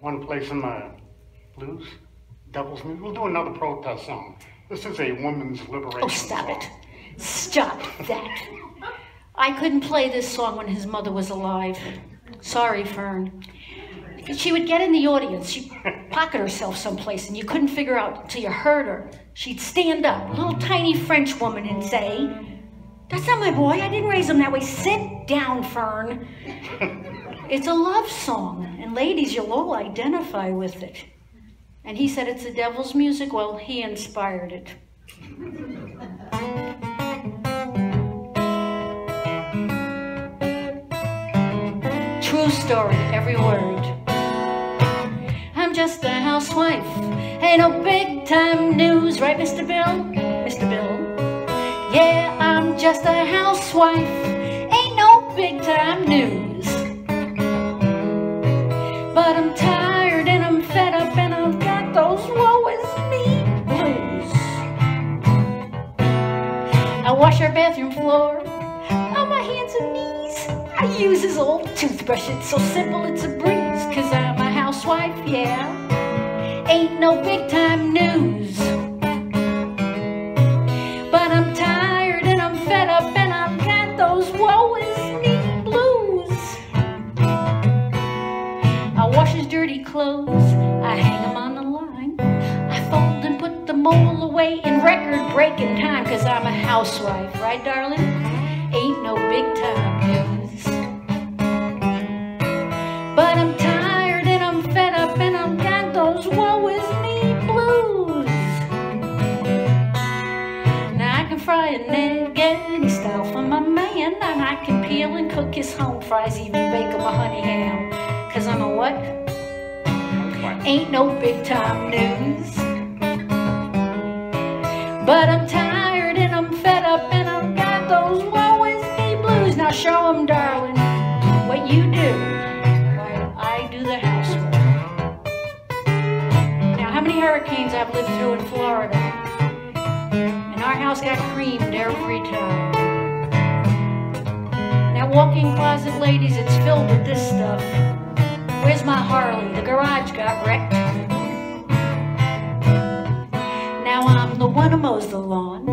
Want place in uh, blues? Devil's Music? We'll do another protest song. This is a woman's liberation Oh, stop song. it. Stop that. I couldn't play this song when his mother was alive. Sorry, Fern. She would get in the audience, she'd pocket herself someplace, and you couldn't figure out until you heard her. She'd stand up, little tiny French woman, and say, That's not my boy, I didn't raise him that way. Sit down, Fern. It's a love song, and ladies, you'll all identify with it. And he said it's the devil's music. Well, he inspired it. True story, every word. I'm just a housewife. Ain't no big time news, right, Mr. Bill? Mr. Bill? Yeah, I'm just a housewife. Ain't no big time news. But I'm tired and I'm fed up and I've got those woe is me blues. I wash our bathroom floor on my hands and knees. I use his old toothbrush, it's so simple it's a breeze. Cause I'm a housewife, yeah. Ain't no big time news. Dirty clothes, I hang them on the line. I fold and put the all away in record breaking time, cause I'm a housewife, right, darling? Ain't no big time news. But I'm tired and I'm fed up and I've got those woe is me blues. Now I can fry an egg any style for my man, and I can peel and cook his home fries, even bake him a honey ham. Cause I'm a what? Ain't no big time news. But I'm tired and I'm fed up and I've got those woe is me blues. Now show 'em, darling, what you do while I do the housework. Now, how many hurricanes I've lived through in Florida? And our house got creamed every time. Now, walk-in closet ladies, it's filled with this stuff. Mows the lawn.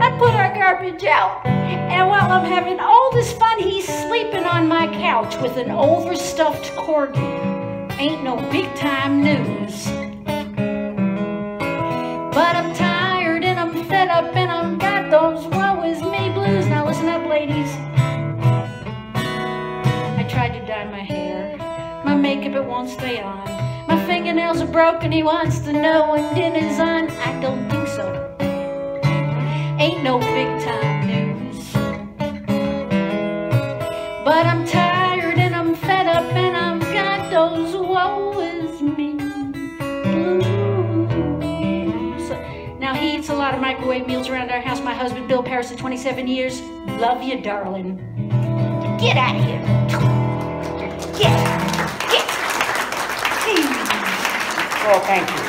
I put our garbage out. And while I'm having all this fun, he's sleeping on my couch with an overstuffed corgi. Ain't no big time news. But I'm tired and I'm fed up and I've got those woe is me blues. Now listen up, ladies. I tried to dye my hair. My makeup, it won't stay on. My fingernails are broken, he wants to know when dinner's on. I don't tired and I'm fed up and I've got those woe is me blues. Now he eats a lot of microwave meals around our house. My husband, Bill Perras, of 27 years. Love you, darling. Get out of here. Get. Get. Oh, thank you.